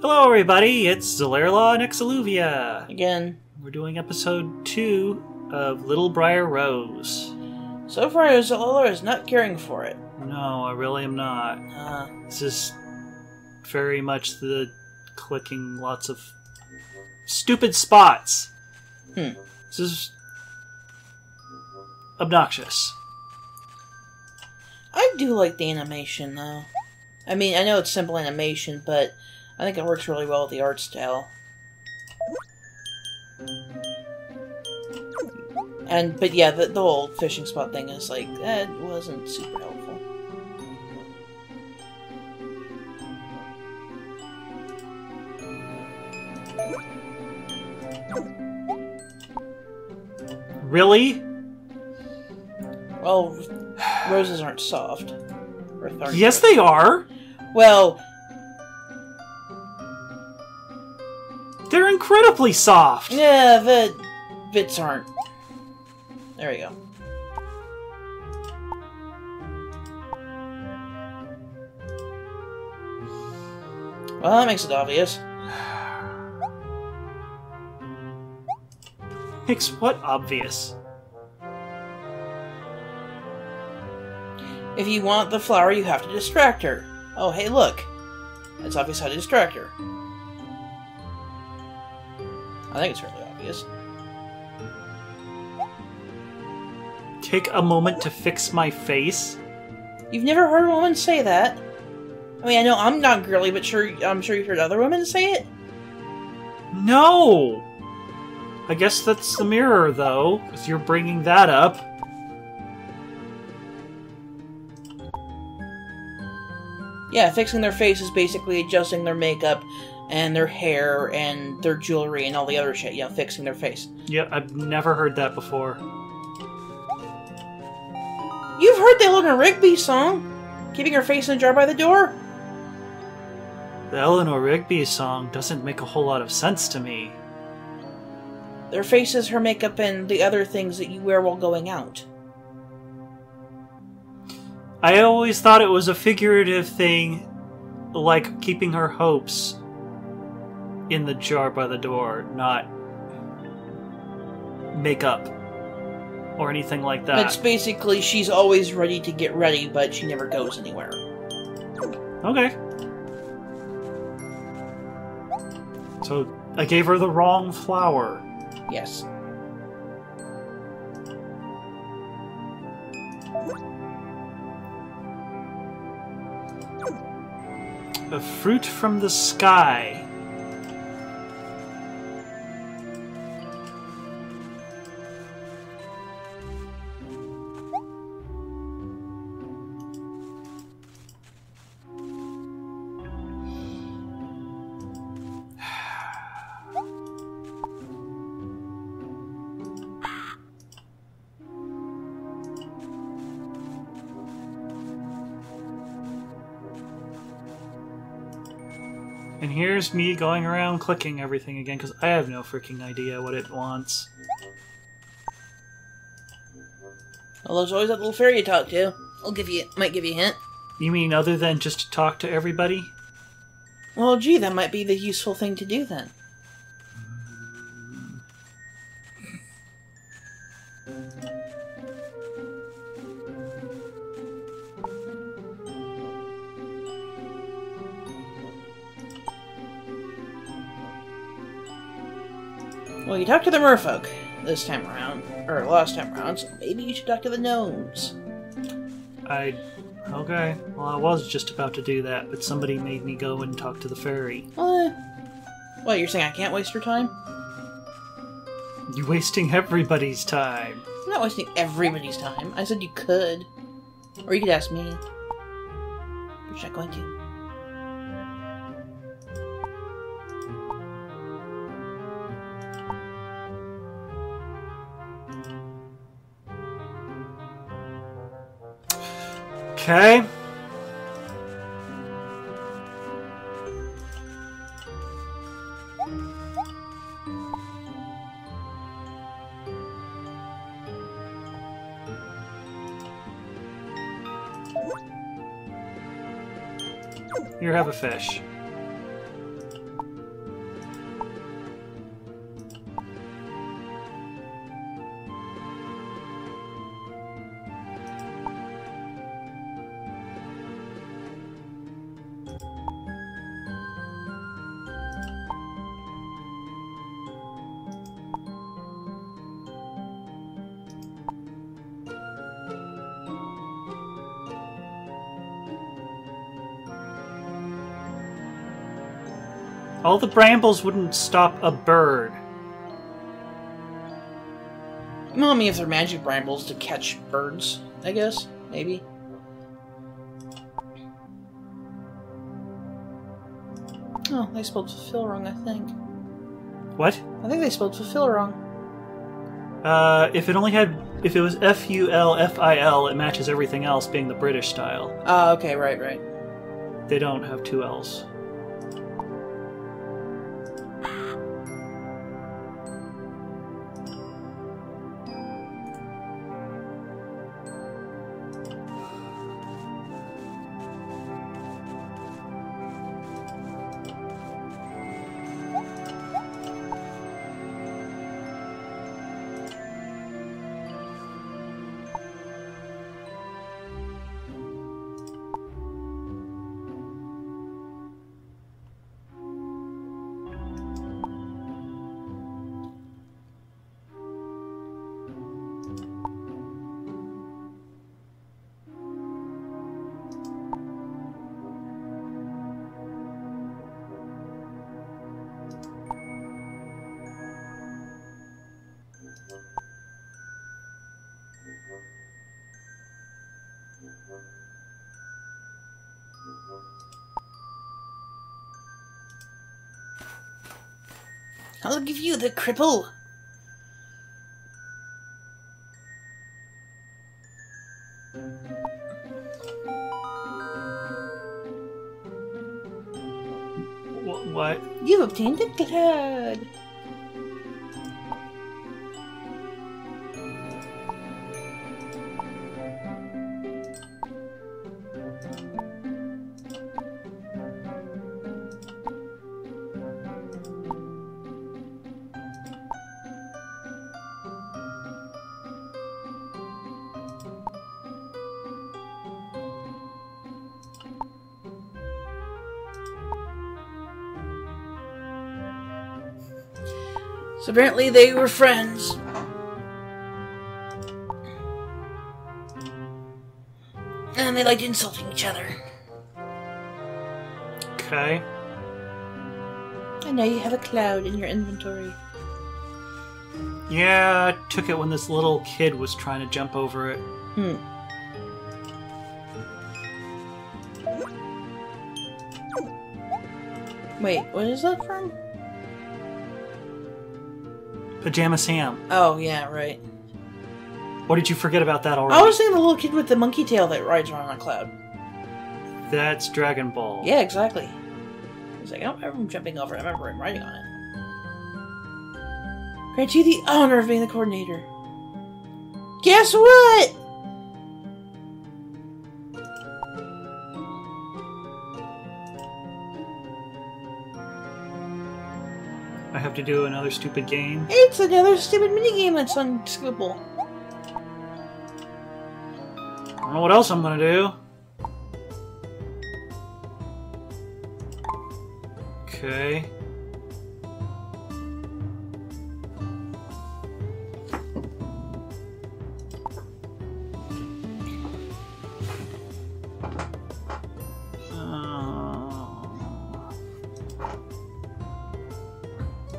Hello, everybody. It's Zolaerla and Exiluvia. Again, We're doing episode two of Little Briar Rose. so far Zolaerla is not caring for it. No, I really am not. Uh, This is very much the clicking lots of stupid spots. Hmm. This is obnoxious. I do like the animation though. I mean, I know it's simple animation, but I think it works really well with the art style. And but yeah, the, the whole fishing spot thing is like eh, that wasn't super helpful. Really? Well, roses aren't soft. Yes, they are. Well, They're incredibly soft. yeah, the bits aren't. There we go. Well, that makes it obvious. Makes what obvious? If you want the flower, you have to distract her. Oh, hey, look. It's obvious how to distract her. I think it's fairly obvious. Take a moment to fix my face? You've never heard a woman say that. I mean, I know I'm not girly, but sure, I'm sure you've heard other women say it. No! I guess that's the mirror, though, because you're bringing that up. Yeah, fixing their face is basically adjusting their makeup and their hair and their jewelry and all the other shit. Yeah, fixing their face. Yeah, I've never heard that before. You've heard the Eleanor Rigby song, "Keeping Her Face in a Jar by the Door." The Eleanor Rigby song doesn't make a whole lot of sense to me. Their faces, her makeup, and the other things that you wear while going out. I always thought it was a figurative thing, like keeping her hopes in the jar by the door, not makeup or anything like that. It's basically she's always ready to get ready, but she never goes anywhere. Okay. So I gave her the wrong flower. Yes. A fruit from the sky. Here's me going around clicking everything again because I have no freaking idea what it wants. Well, there's always that little fairy you talk to. I'll give you, might give you a hint. You mean other than just to talk to everybody? Well, gee, that might be the useful thing to do then. Talked to the merfolk this time around, or last time around, so maybe you should talk to the gnomes. I. Okay. Well, I was just about to do that, but somebody made me go and talk to the fairy. What? Eh. What, you're saying I can't waste your time? You're wasting everybody's time. I'm not wasting everybody's time. I said you could. Or you could ask me. But you're not going to. Okay. Here, have a fish. All the brambles wouldn't stop a bird. Well, I mean, if they're magic brambles to catch birds, I guess. Maybe. Oh, they spelled fulfill wrong, I think. What? I think they spelled fulfill wrong. Uh, if it only had, if it was F U L F I L, it matches everything else, being the British style. Ah, okay, right, right. They don't have two L's. I'll give you the cripple. What? You've obtained the cloud. So apparently they were friends. And they liked insulting each other. Okay. And now you have a cloud in your inventory. Yeah, I took it when this little kid was trying to jump over it. Hmm. Wait, what is that from? Pajama Sam. Oh, yeah, right. What did you forget about that already? I was saying the little kid with the monkey tail that rides around on a cloud. That's Dragon Ball. Yeah, exactly. I was like, I don't remember him jumping over it. I remember him riding on it. Grant you the honor of being the coordinator. Guess what? To do another stupid game. It's another stupid minigame that's on Squibble. I don't know what else I'm gonna do. Okay.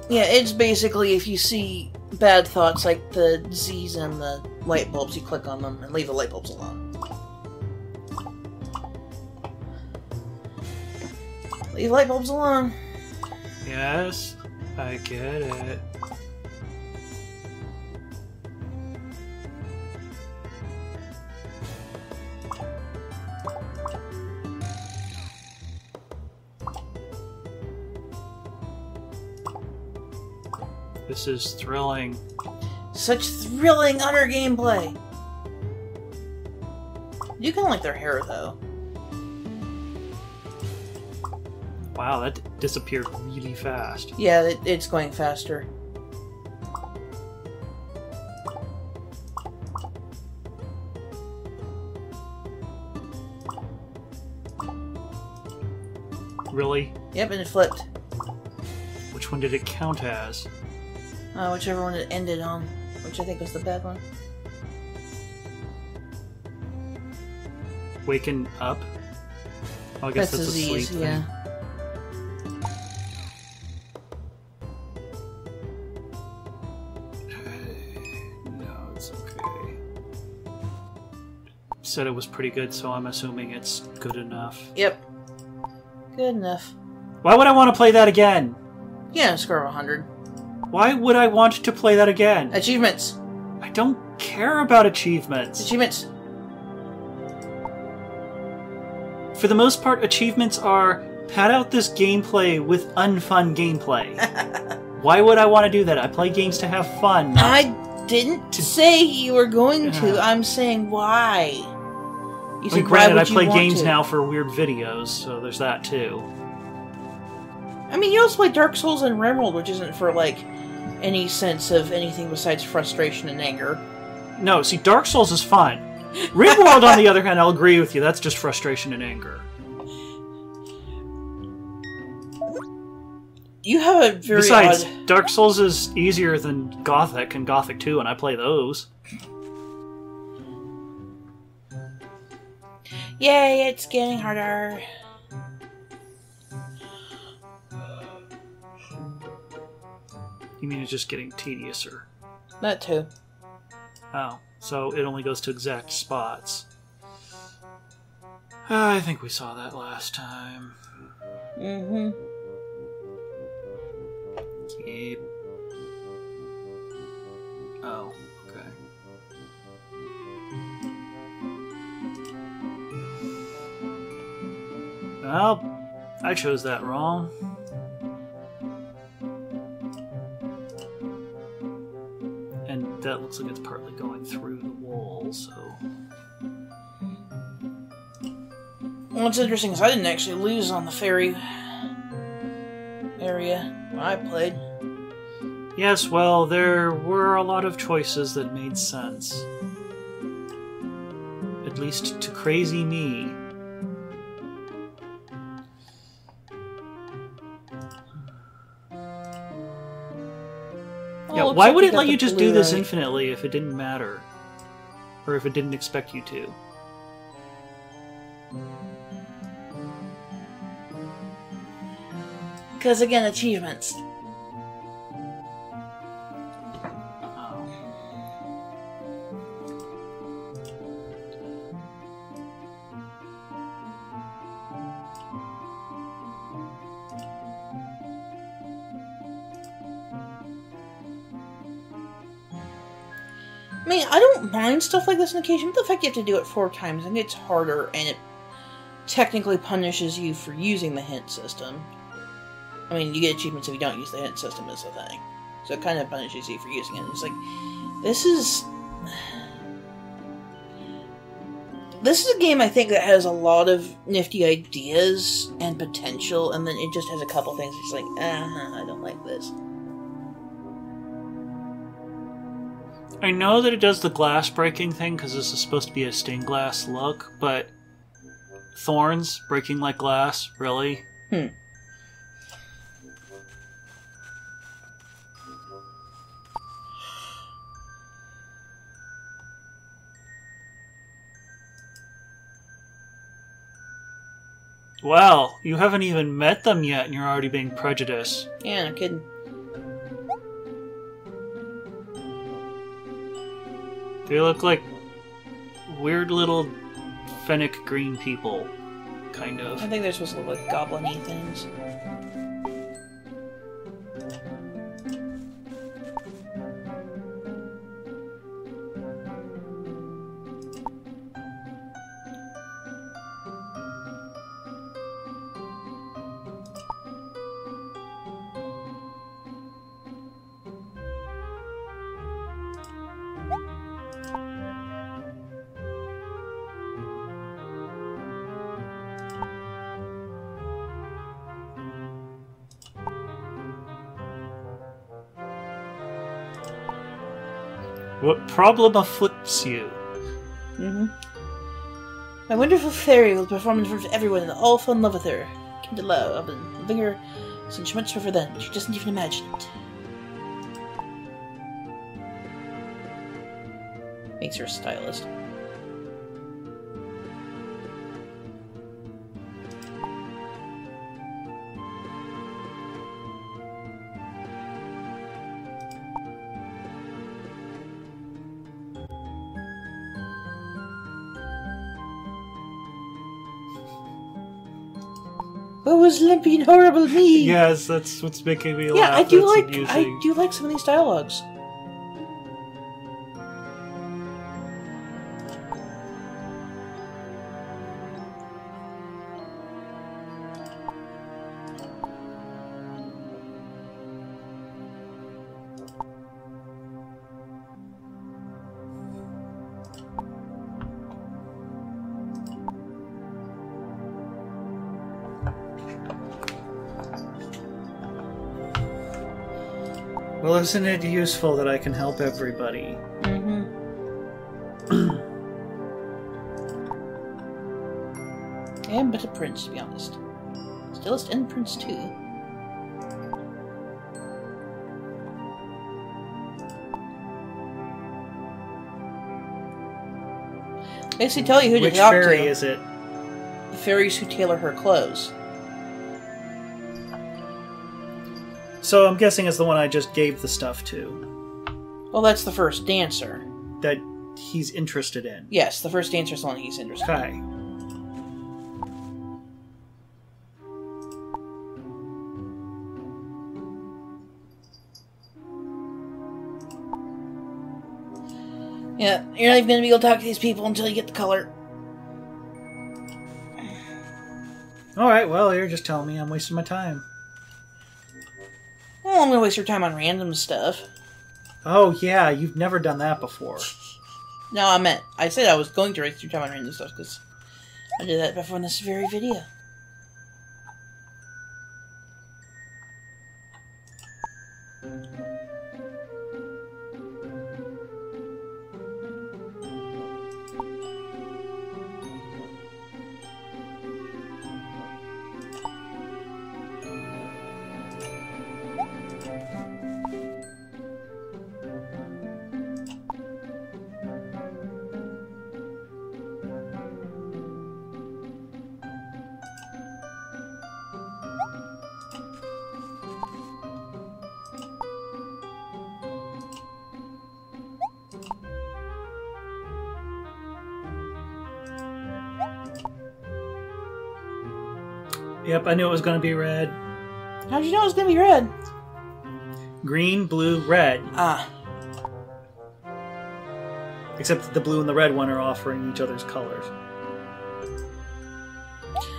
Yeah, it's basically if you see bad thoughts like the Z's and the light bulbs, you click on them and leave the light bulbs alone. Leave light bulbs alone. yes, I get it. This is thrilling. Such thrilling utter gameplay. You of like their hair though. Wow, that disappeared really fast. Yeah, it, it's going faster. Really? Yep, and it flipped. Which one did it count as? Uh, whichever one it ended on, which I think was the bad one. Waking up? Oh, I guess that's, that's disease, a sleep yeah. thing. Uh, said it was pretty good, so I'm assuming it's good enough. Yep. Good enough. Why would I want to play that again? Yeah, score 100. Why would I want to play that again? Achievements. I don't care about achievements. Achievements. For the most part, achievements are pad out this gameplay with unfun gameplay. Why would I want to do that? I play games to have fun. I didn't say you were going to. Yeah. I'm saying why. You I mean, said, granted, I play games to? now for weird videos, so there's that too. I mean, you also play Dark Souls and RimWorld, which isn't for, like, any sense of anything besides frustration and anger. No, see, Dark Souls is fun. RimWorld, on the other hand, I'll agree with you. That's just frustration and anger. You have a very Besides, odd... Dark Souls is easier than Gothic and Gothic 2, and I play those. Yay, it's getting harder. You mean it's just getting tediouser? That too. Oh, so it only goes to exact spots. I think we saw that last time. Mm-hmm. Keep. Oh, okay. Well, I chose that wrong. And that looks like it's partly going through the wall, so. What's interesting is I didn't actually lose on the ferry area when I played. Yes, well, there were a lot of choices that made sense. At least to crazy me. Looks why like would it let you just do this infinitely if it didn't matter? Or if it didn't expect you to? Because again, achievements. Stuff like this on occasion, but the fact you have to do it four times and it's harder and it technically punishes you for using the hint system. I mean, you get achievements if you don't use the hint system is the thing. So it kind of punishes you for using it. It's like, this is... This is a game I think that has a lot of nifty ideas and potential, and then it just has a couple things It's like, ah, I don't like this. I know that it does the glass breaking thing because this is supposed to be a stained glass look, but thorns breaking like glass, really? Hmm. Well, you haven't even met them yet and you're already being prejudiced. Yeah, no kidding. They look like weird little fennec green people, kind of. I think they're supposed to look like goblin-y things. Problem afflicts you? Mm-hmm. My wonderful fairy will perform in front of everyone and all fall in love with her. Been loving her since much before then. She doesn't even imagine it. Makes her a stylist. Was limpy and horrible me? Yes, that's what's making me laugh. yeah, I do That's like amusing. I do like some of these dialogues. Well, isn't it useful that I can help everybody? Mm-hmm. I am but a prince, to be honest. Stillest and prince too. Basically, tell you who Which to talk fairy is it? The fairies who tailor her clothes. So I'm guessing it's the one I just gave the stuff to Well, that's the first dancer. that he's interested in. Yes, the first dancer's the one he's interested. in. Okay. Yeah, you're not even gonna be able to talk to these people until you get the color. All right. Well, you're just telling me I'm wasting my time. Well, I'm gonna waste your time on random stuff. Oh yeah, you've never done that before. No, I meant I said I was going to waste your time on random stuff because I did that before in this very video. Yep, I knew it was going to be red. How'd you know it was gonna be red? Green, blue, red. Ah, Except that the blue and the red one are offering each other's colors.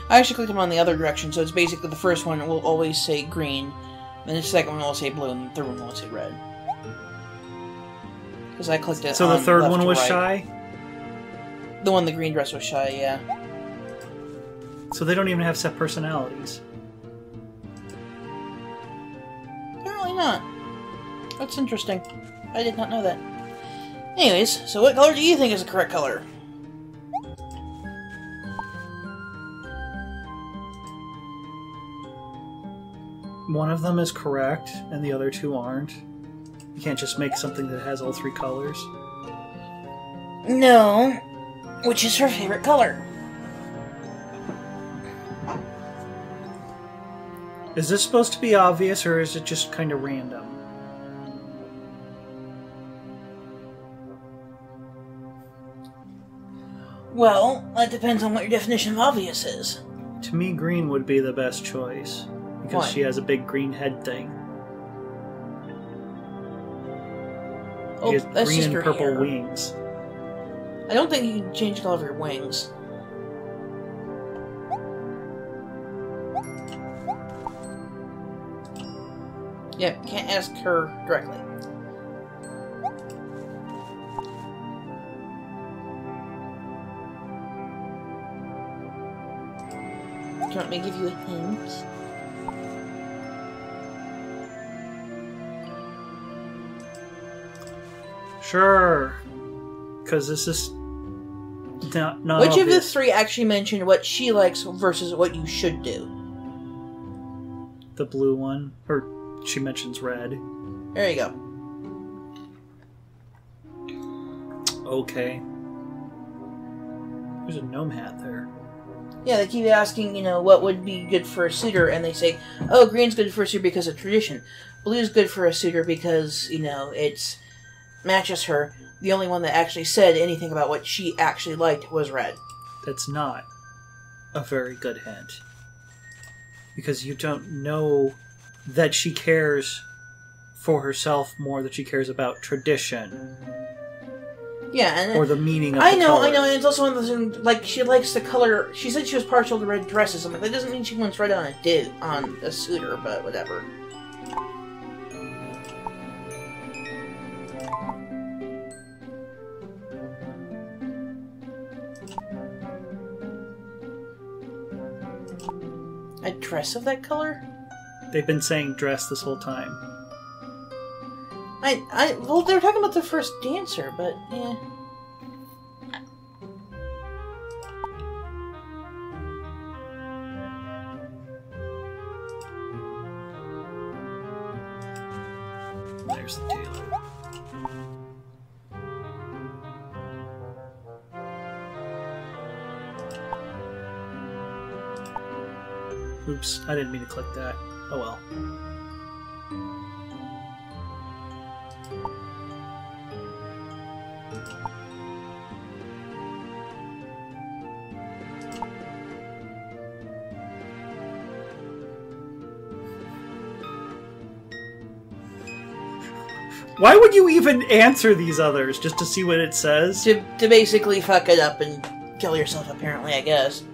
I actually clicked them on the other direction, so it's basically the first one will always say green, then the second one will say blue, and the third one will say red. Because I clicked it. So the third one was right. shy. The one the green dress was shy, yeah. So they don't even have set personalities. Apparently not. That's interesting. I did not know that. Anyways, so what color do you think is the correct color? One of them is correct, and the other two aren't. You can't just make something that has all three colors. No. Which is her favorite color? Is this supposed to be obvious, or is it just kind of random? Well, that depends on what your definition of obvious is. To me, green would be the best choice because Why? she has a big green head thing. Oh, She has that's green just and purple hair. wings. I don't think you can change the color of your wings. Yep, can't ask her directly. Do you want me to give you a hint? Sure, because this is not not Which of the three actually mentioned what she likes versus what you should do? the blue one, or she mentions red. There you go. Okay. There's a gnome hat there. Yeah, they keep asking, you know, what would be good for a suitor, and they say, oh, green's good for a suitor because of tradition. Blue's good for a suitor because, you know, it's matches her. The only one that actually said anything about what she actually liked was red. That's not a very good hint. because you don't know that she cares for herself more that she cares about tradition Yeah, and or the meaning of I know, I know, and it's also one of those things, like she likes the color. She said she was partial to red dresses. I'm like, that doesn't mean she wants red on a dude, on a suitor, but whatever. A dress of that color? They've been saying dress this whole time. I, I, well, they're talking about the first dancer, but yeah. There's the tailor. Oops, I didn't mean to click that. Oh well. Why would you even answer these others just to see what it says? To, to basically fuck it up and kill yourself, apparently, I guess.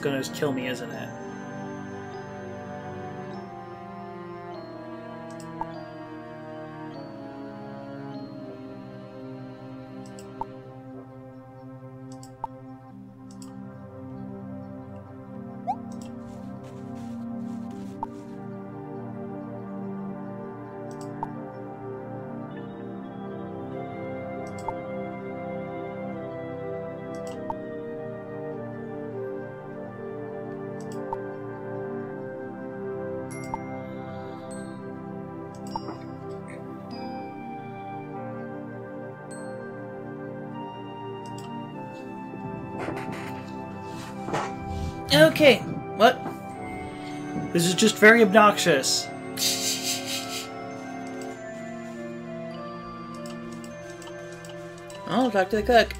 Gonna just kill me, isn't it? Okay, what? This is just very obnoxious. I'll oh, talk to the cook.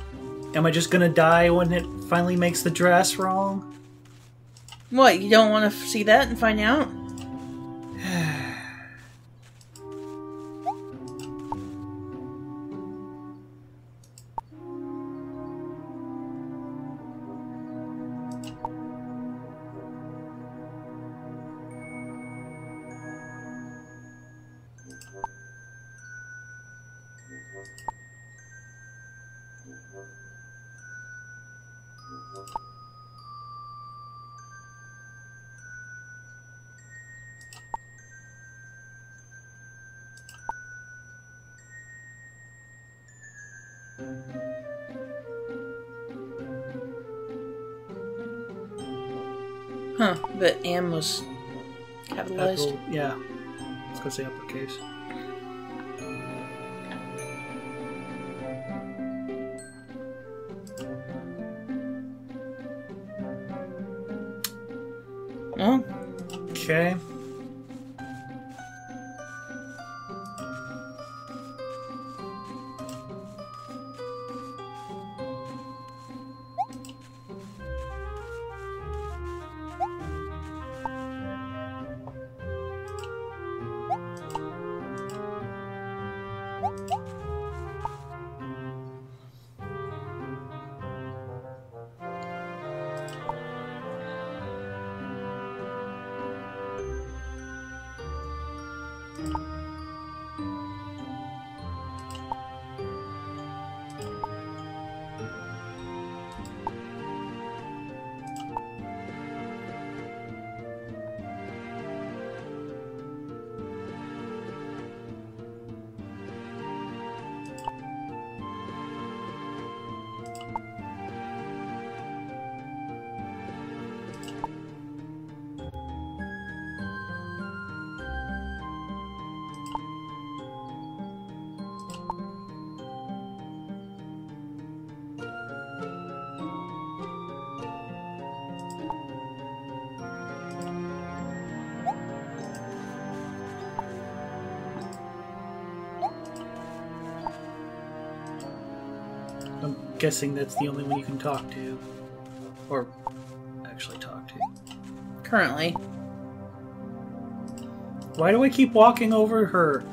Am I just gonna die when it finally makes the dress wrong? What, you don't want to see that and find out? But M was capitalized. Apple- yeah. Let's go say uppercase. Guessing that's the only one you can talk to. Or actually talk to. Currently. Why do I keep walking over her?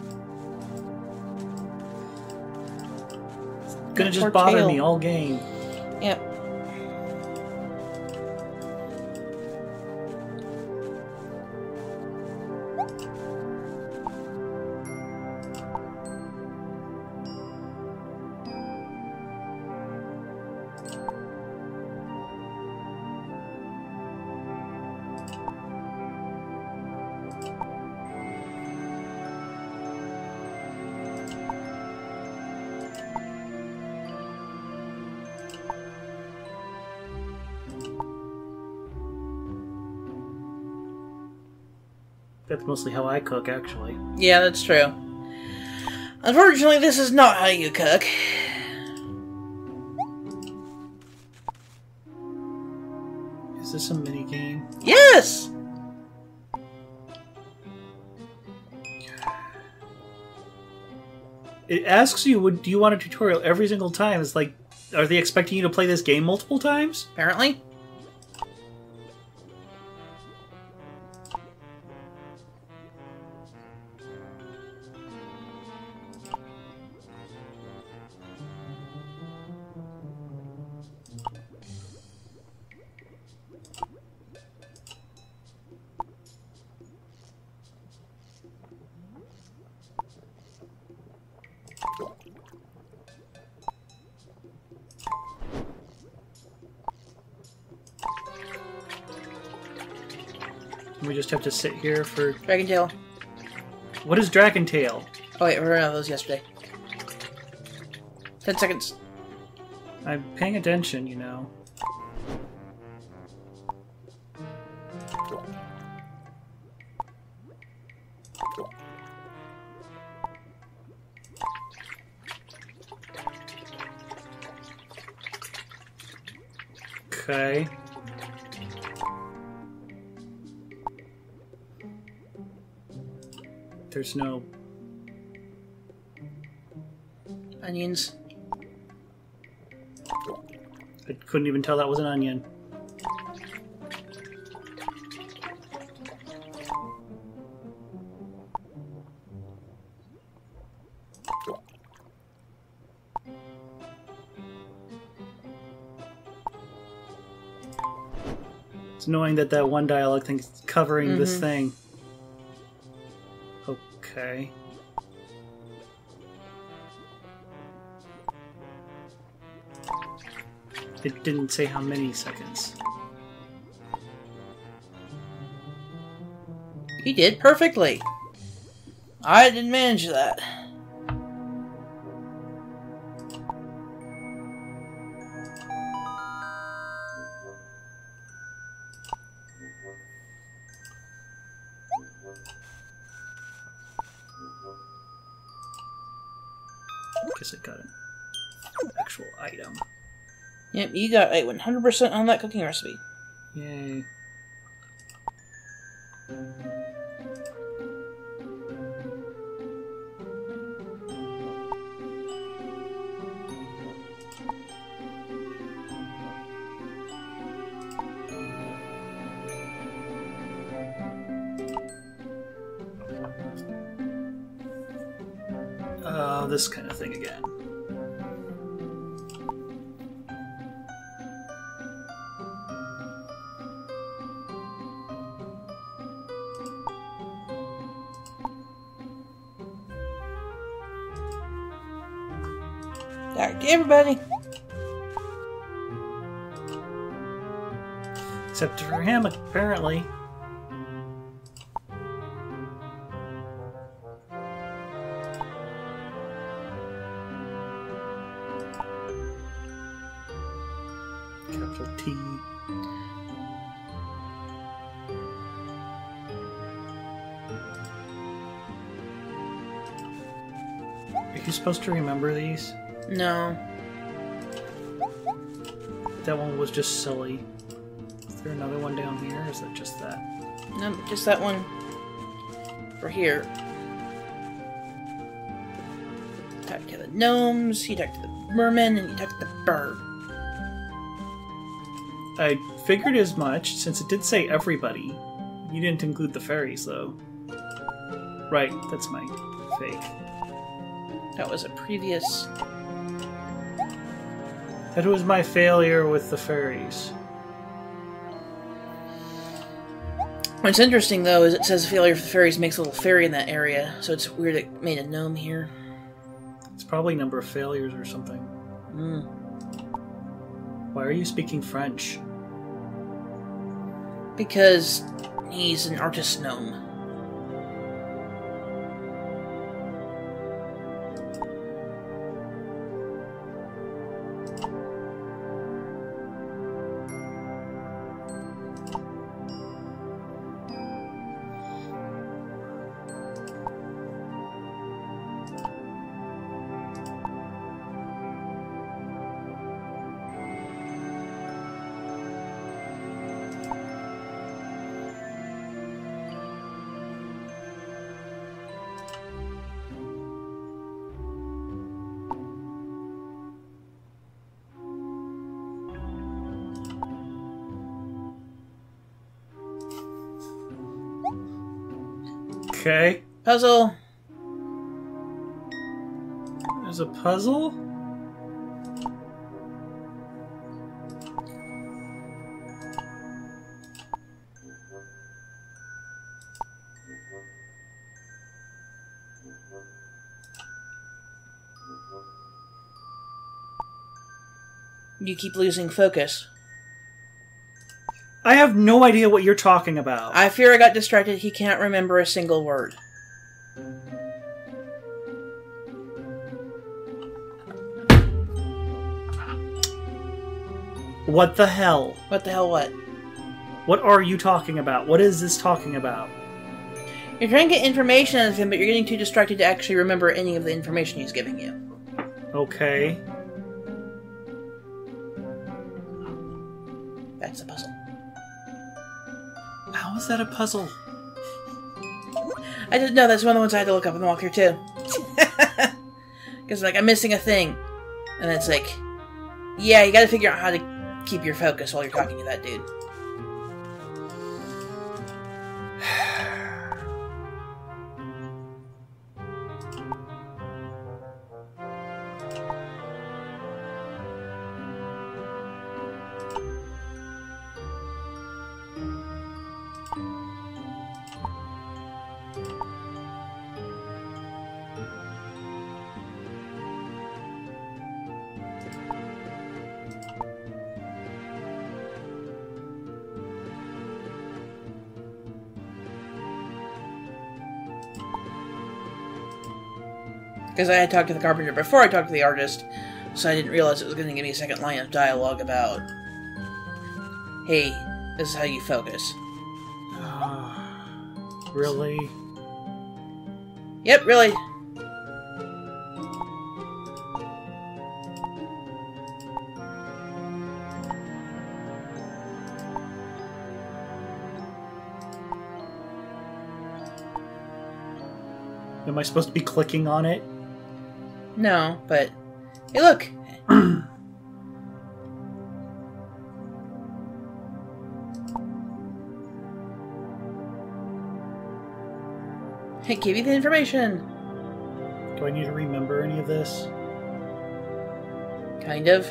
It's gonna That just bother tail. me all game. That's mostly how I cook, actually. Yeah, that's true. Unfortunately, this is not how you cook. Is this a mini game? Yes! It asks you, "Would do you want a tutorial?" Every single time. It's like, are they expecting you to play this game multiple times? Apparently. Just have to sit here for Dragon Tail. what is Dragon Tail? Oh wait, we ran out of those yesterday. Ten seconds. I'm paying attention, you know. No Onions. I couldn't even tell that was an onion. It's annoying that that one dialogue thing's covering this Mhm. thing. Okay. It didn't say how many seconds. He did perfectly. I didn't manage that. You got a 100% on that cooking recipe. To everybody. Except for him, apparently. Capital T. Are you supposed to remember these? No. That one was just silly. Is there another one down here? Or is that just that? No, just that one for here. Talk to the gnomes, he talk to the merman and you took the bird. I figured as much, since it did say everybody. You didn't include the fairies, though. Right, that's my fake. That was a previous. That was my failure with the fairies. What's interesting though is it says failure for the fairies makes a little fairy in that area, so it's weird it made a gnome here. It's probably number of failures or something. Mm. Why are you speaking French? Because he's an artist gnome. Okay. Puzzle. There's a puzzle? You keep losing focus. I have no idea what you're talking about. I fear I got distracted. He can't remember a single word. What the hell? What the hell? What? What are you talking about? What is this talking about? You're trying to get information out of him, but you're getting too distracted to actually remember any of the information he's giving you. Okay. That a puzzle? I didn't know that's one of the ones I had to look up in the walkthrough too. Because like I'm missing a thing, and it's like, yeah, you got to figure out how to keep your focus while you're talking to that dude. Because I had talked to the carpenter before I talked to the artist, so I didn't realize it was going to give me a second line of dialogue about, hey, this is how you focus. Ah, really? Yep, really. Am I supposed to be clicking on it? No, but hey, look. I gave you the information. Do I need to remember any of this? Kind of.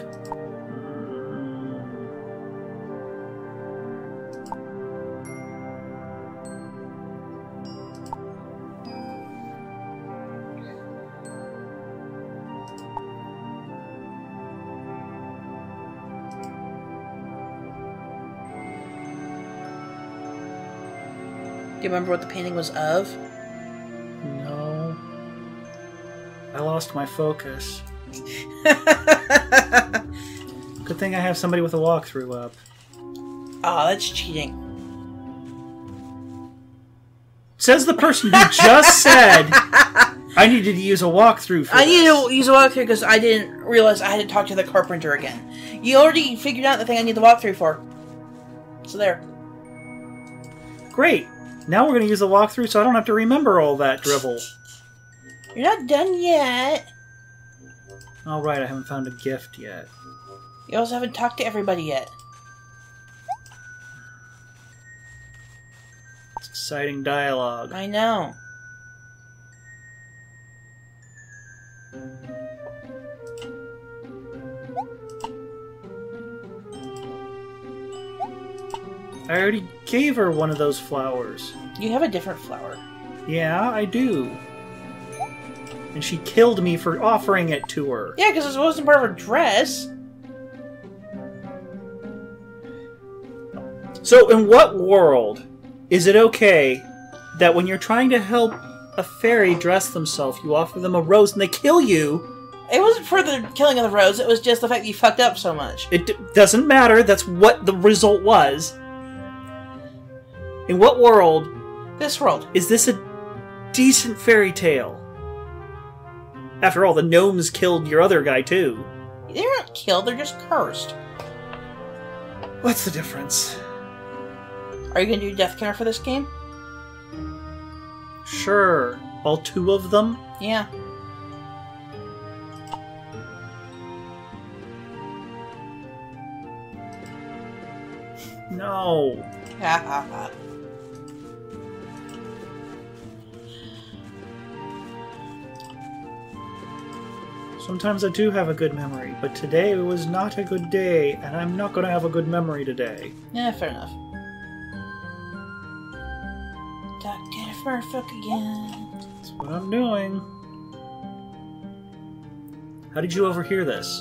You remember what the painting was of? No. I lost my focus. Good thing I have somebody with a walkthrough up. Oh, that's cheating. Says the person who just said I needed to use a walkthrough for I need this. to use a walkthrough because I didn't realize I had to talk to the carpenter again. You already figured out the thing I need the walkthrough for. So there. Great. Now we're going to use a walkthrough so I don't have to remember all that drivel. You're not done yet. All right, I haven't found a gift yet. You also haven't talked to everybody yet. It's exciting dialogue. I know. I already gave her one of those flowers. You have a different flower. Yeah, I do. And she killed me for offering it to her. Yeah, because it wasn't part of her dress. So, in what world is it okay that when you're trying to help a fairy dress themselves, you offer them a rose and they kill you? It wasn't for the killing of the rose, it was just the fact that you fucked up so much. It d- doesn't matter. That's what the result was. In what world This world. is this a decent fairy tale? After all, the gnomes killed your other guy too. They're not killed, they're just cursed. What's the difference? Are you gonna do death counter for this game? Sure, all two of them. Yeah. No. Sometimes I do have a good memory, but today was not a good day, and I'm not going to have a good memory today. Yeah, fair enough. Dr. Furfuck again. That's what I'm doing. How did you overhear this?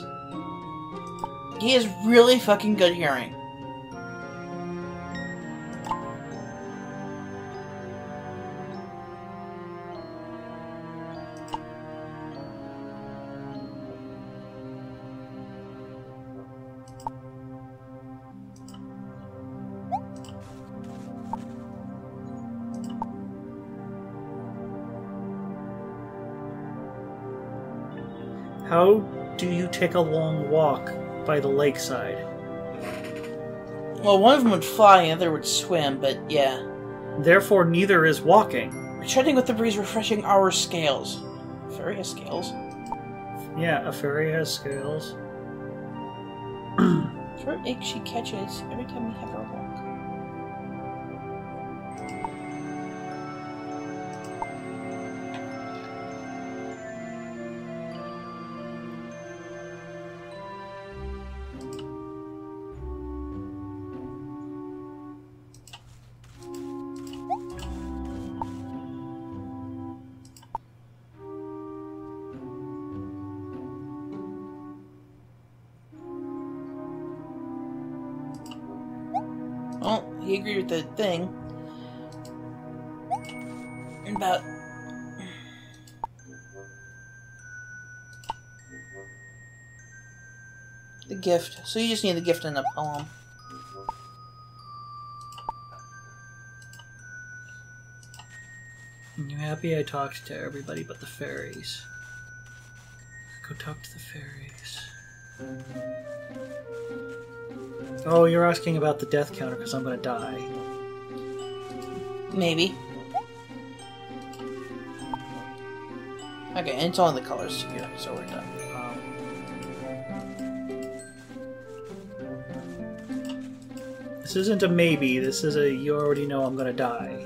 He is really fucking good hearing. Take a long walk by the lakeside? Well, one of them would fly and the other would swim, but yeah. Therefore, neither is walking. Treading with the breeze, refreshing our scales. Fairy has scales. Yeah, a fairy has scales. Throat ache she catches every time we have her walk. Well, he agreed with the thing. About the gift. So you just need the gift in the poem. You happy I talked to everybody but the fairies? Go talk to the fairies. Oh, you're asking about the death counter because I'm gonna die. Maybe. Okay, and it's only the colors. Yeah, so we're done. Um, this isn't a maybe. This is a you already know I'm gonna die.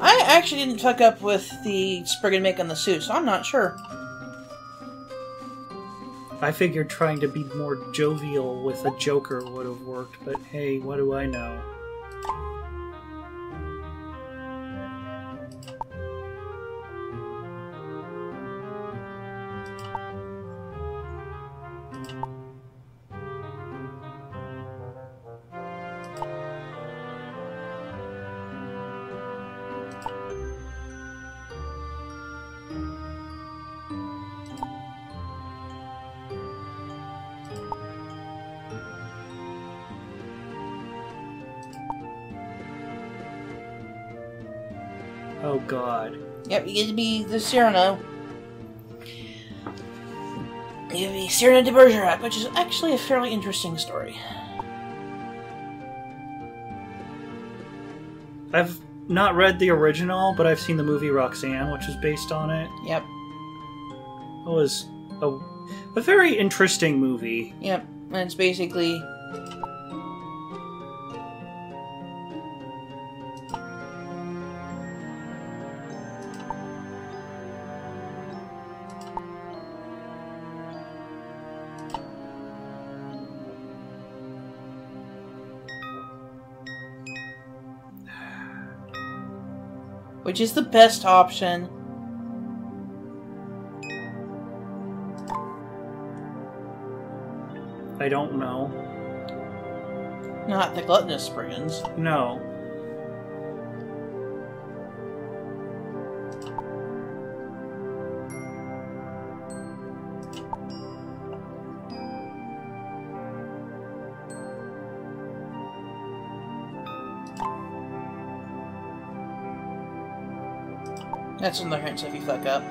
I actually didn't fuck up with the Spriggan make on the suit, so I'm not sure. I figured trying to be more jovial with a Joker would have worked, but hey, what do I know? Yep, you get to be the Cyrano. Be Cyrano de Bergerac, which is actually a fairly interesting story. I've not read the original, but I've seen the movie Roxanne, which is based on it. Yep. It was a A very interesting movie. Yep, and it's basically which is the best option. I don't know. Not the gluttonous brigands. No. That's the hint if you fuck up.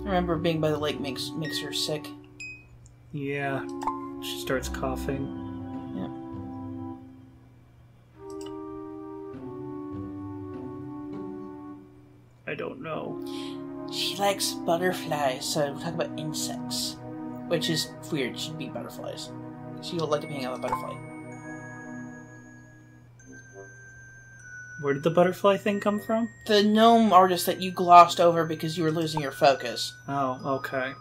I remember, being by the lake makes makes her sick. Yeah. She starts coughing. I don't know. She likes butterflies, so we'll talk about insects. Which is weird, should be butterflies. She would like to hang out with a butterfly. Where did the butterfly thing come from? The gnome artist that you glossed over because you were losing your focus. Oh. Okay.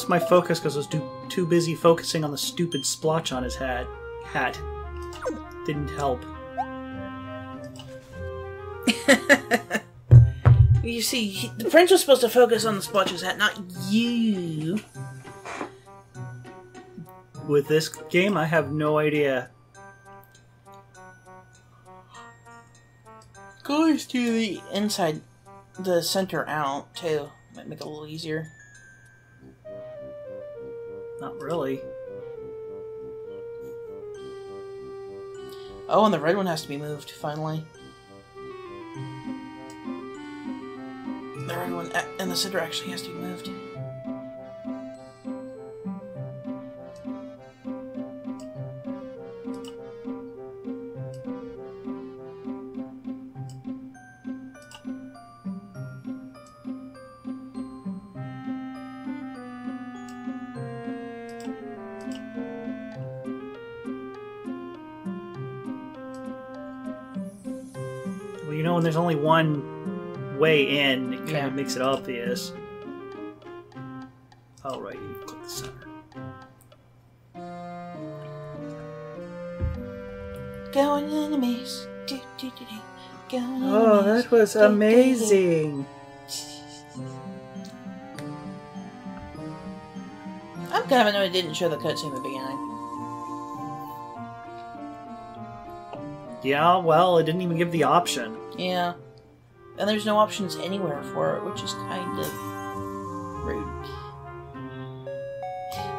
Lost my focus because I was too, too busy focusing on the stupid splotch on his hat. Hat. Didn't help. You see, he- the prince was supposed to focus on the splotches hat, not you. With this game, I have no idea. Goes to the inside, the center out too. Might make it a little easier. Really. Oh, and the red one has to be moved finally. The red one the center actually has to be moved. You know, when there's only one way in, it kind Yeah. of makes it obvious. Oh, right, you click the center. Going enemies. Do, do, do. Going Oh, enemies. that was amazing! I'm kind of annoyed it didn't show the cutscene at the beginning. Yeah, well, it didn't even give the option. Yeah. And there's no options anywhere for it, which is kind of rude.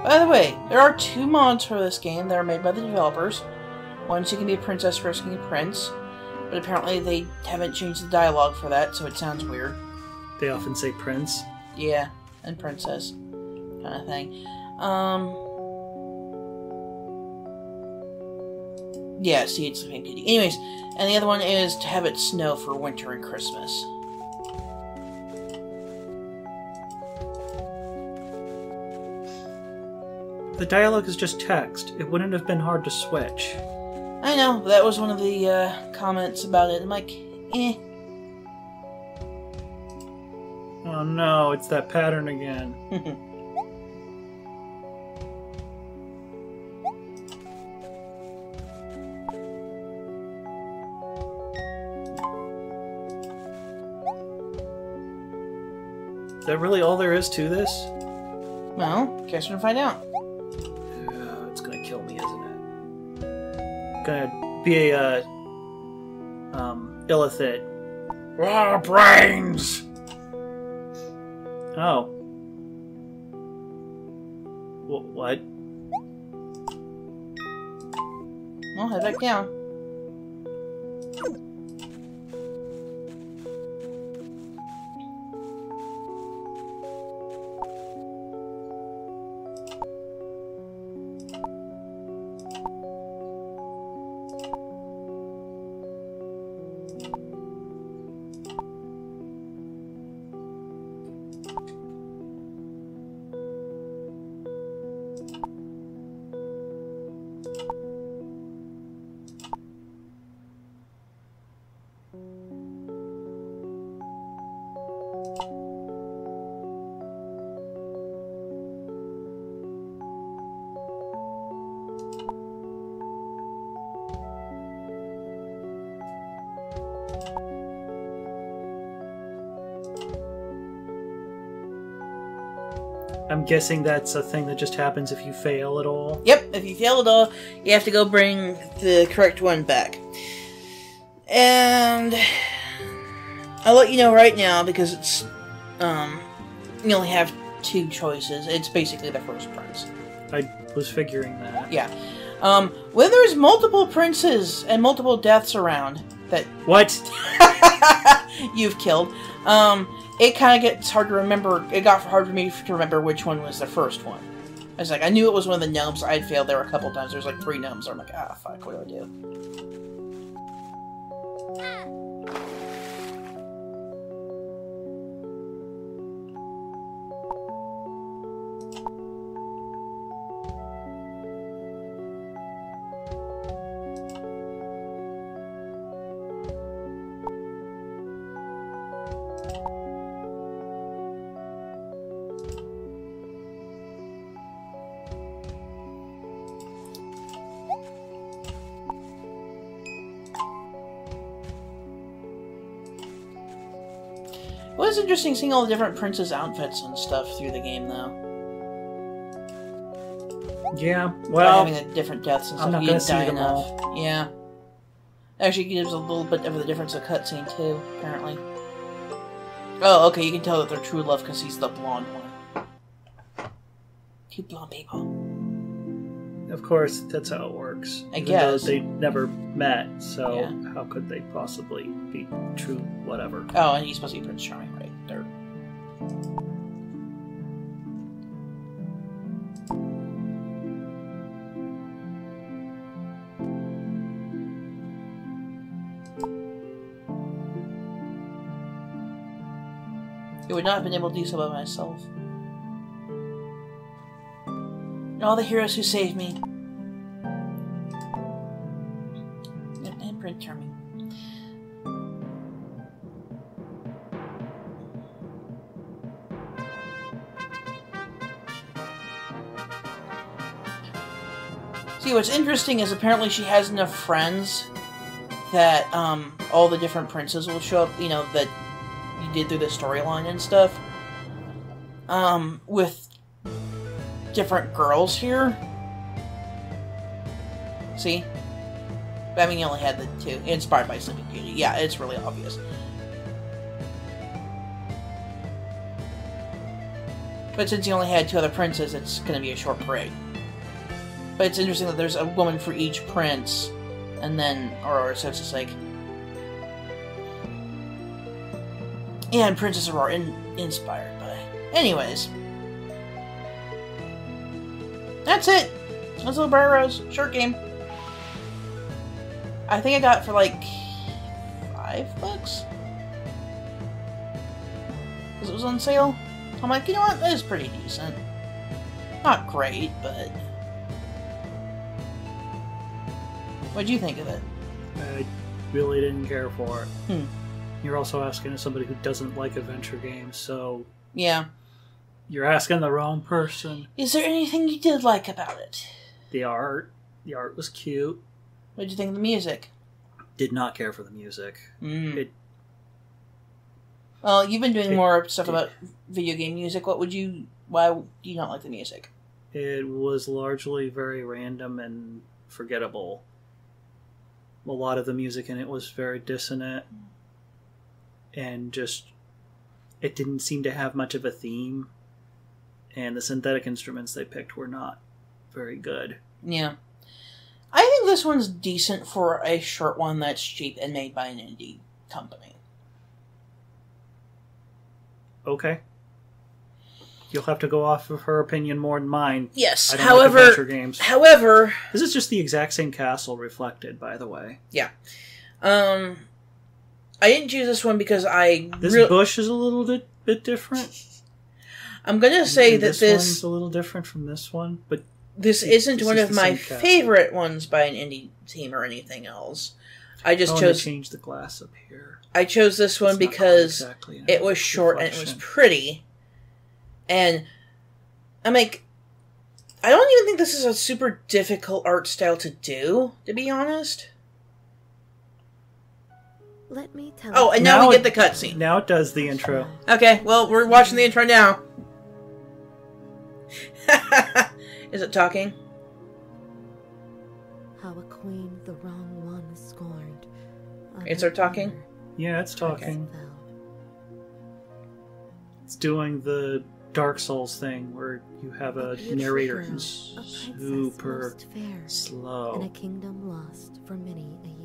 By the way, there are two mods for this game that are made by the developers. One so you can be a princess rescuing a prince, but apparently they haven't changed the dialogue for that, so it sounds weird. They often say Prince. Yeah, and princess kind of thing. Um. Yeah, see, it's Sleeping Beauty. Anyways, and the other one is to have it snow for winter and Christmas. The dialogue is just text. It wouldn't have been hard to switch. I know, that was one of the uh, comments about it. I'm like, eh. Oh no, it's that pattern again. that really all there is to this? Well, guess we're gonna find out. Uh, it's gonna kill me, isn't it? Gonna be a uh, um, illithid. Raw brains. Oh. Wh- what? Well, head back down. Guessing that's a thing that just happens if you fail at all. Yep, if you fail at all, you have to go bring the correct one back. And I'll let you know right now because it's um you only have two choices. It's basically the first prince. I was figuring that. Yeah. Um when there's multiple princes and multiple deaths around that What? you've killed, um it kind of gets hard to remember. It got hard for me to remember which one was the first one. I was like, I knew it was one of the gnomes. I'd failed there a couple times. There's like three gnomes. I'm like, ah, fuck, what do I do? Was interesting seeing all the different princes' outfits and stuff through the game, though. Yeah. By Well, having the different deaths and I'm stuff. not you gonna die them enough. Yeah. Actually, gives a little bit of the difference of cutscene too. Apparently. Oh, okay. You can tell that they're true love because he's the blonde one. Two blonde people. of course, that's how it works. I Even guess. they never met, so Yeah. how could they possibly be true? Whatever. Oh, and he's supposed to be Prince Charming, would not have been able to do so by myself. And all the heroes who saved me. And, Prince Charming. See, what's interesting is apparently she has enough friends that um, all the different princes will show up, you know, that you did through the storyline and stuff. Um, with different girls here. See? I mean, you only had the two. Inspired by Sleeping Beauty. Yeah, it's really obvious. But since you only had two other princes, it's going to be a short parade. But it's interesting that there's a woman for each prince, and then, or so it's just like, and Princess Aurora in, inspired by. Anyways, that's it. That's Little Briar Rose short game. I think I got it for like five bucks because it was on sale. I'm like, you know what? That is pretty decent. Not great, but. What'd you think of it? I really didn't care for it. Hmm. You're also asking somebody who doesn't like adventure games, so Yeah. you're asking the wrong person. Is there anything you did like about it? The art, the art was cute. What'd you think of the music? Did not care for the music. Mm. It- Well, you've been doing It more stuff did. about video game music. What would you? Why do you not like the music? It was largely very random and forgettable. A lot of the music in it was very dissonant and just it didn't seem to have much of a theme. And the synthetic instruments they picked were not very good. Yeah, I think this one's decent for a short one that's cheap and made by an indie company. Okay. You'll have to go off of her opinion more than mine. Yes. Don't like adventure However, games. however, This is just the exact same castle reflected, by the way. Yeah. Um, I didn't choose this one because I This real- bush is a little bit, bit different. I'm gonna say that this, this a little different from this one, but this This isn't one is of my favorite ones by an indie team or anything else. I just oh, chose changed the glass up here. I chose this one It's because exactly it was short and it was pretty. And I'm like, I don't even think this is a super difficult art style to do, to be honest. Let me tell Oh, and now, Now we it- get the cutscene. Now it does the intro. Okay, well, we're watching the intro now. is it talking? how a queen the wrong one scorned. on Is her there talking? Yeah, it's talking. fell. It's doing the Dark Souls thing where you have a beautiful narrator who's super most fair, in a slow. kingdom lost for many a year.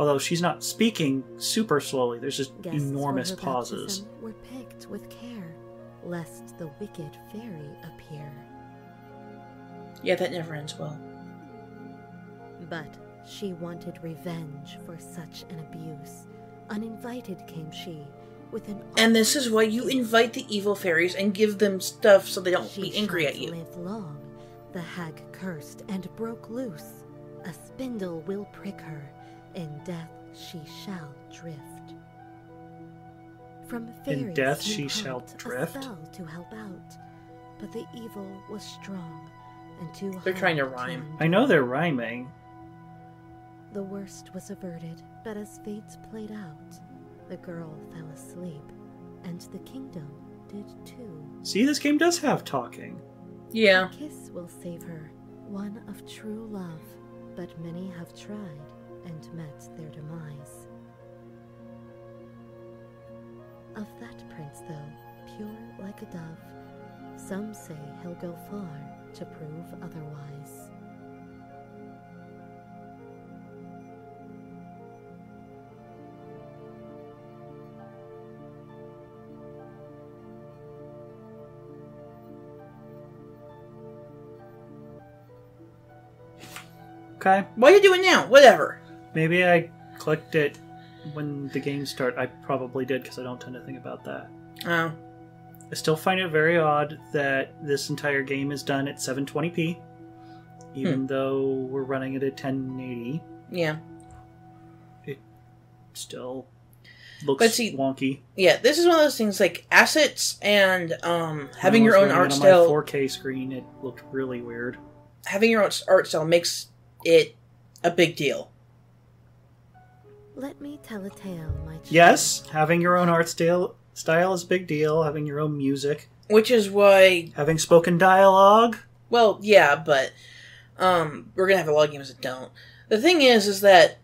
Although she's not speaking super slowly, there's just Guests enormous pauses. baptism Were picked with care, lest the wicked fairy appear. Yeah, that never ends well. But she wanted revenge for such an abuse. Uninvited came she, with an And this is why you invite the evil fairies and give them stuff so they don't She be angry at shan't you. Live long. The hag cursed and broke loose. A spindle will prick her. In death she shall drift. From fairies death she shall drift? A spell to help out, but the evil was strong and too They're trying to rhyme. undo. I know they're rhyming. The worst was averted, but as fates played out, the girl fell asleep, and the kingdom did too. See, this game does have talking. Yeah. A kiss will save her, one of true love, but many have tried and met their demise. Of that prince, though, pure like a dove, some say he'll go far to prove otherwise. Okay. What are you doing now? Whatever. Maybe I clicked it when the game started. I probably did because I don't tend to think about that. Oh. I still find it very odd that this entire game is done at 720p, even though we're running it at 1080. Yeah. It Still looks But see- wonky. Yeah, this is one of those things like assets and um, having your own art it on style. My 4K screen, it looked really weird. Having your own art style makes it a big deal. Let me tell a tale, my child. Yes, having your own art style style is a big deal. Having your own music, Which is why, having spoken dialogue. well, yeah, but um, we're gonna have a lot of games that don't. The thing is, is that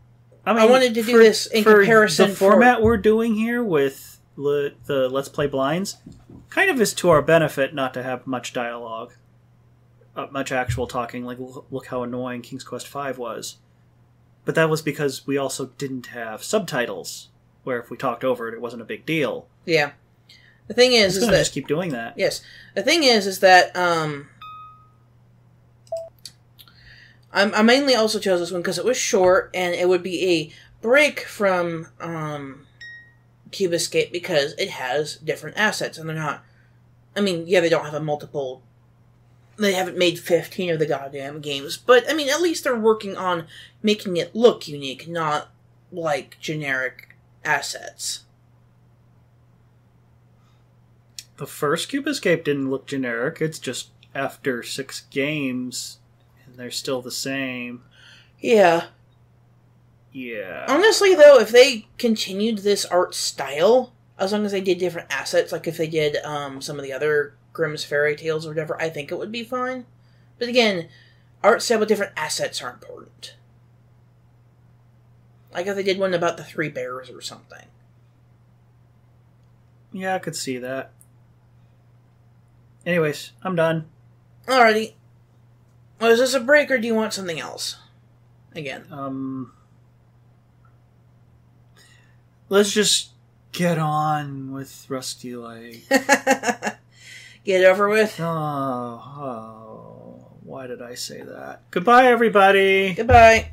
I, I wanted to do this in for comparison The for- format we're doing here with le, the Let's Play Blinds kind of is to our benefit not to have much dialogue, uh, much actual talking. Like, look, look how annoying King's Quest V was. But that was because we also didn't have subtitles, where if we talked over it, it wasn't a big deal. yeah, the thing is, is that just keep doing that. Yes. The thing is, is that um, I'm, I mainly also chose this one because it was short and it would be a break from um, Cube Escape because it has different assets and they're not. I mean, yeah, they don't have a multiple. They haven't made 15 of the goddamn games, but I mean, at least they're working on making it look unique, not like generic assets. The first Cube Escape didn't look generic. It's just after six games, and they're still the same. Yeah. Yeah. Honestly, though, if they continued this art style, as long as they did different assets, like if they did um, some of the other Grimm's fairy tales or whatever, I think it would be fine. But again, art style with different assets are important. Like if they did one about the three bears or something. Yeah, I could see that. Anyways, I'm done. Alrighty. Well, is this a break or do you want something else? Again. Um, let's just get on with Rusty Lake. Get over with. oh, oh, why did I say that? Goodbye, everybody. Goodbye.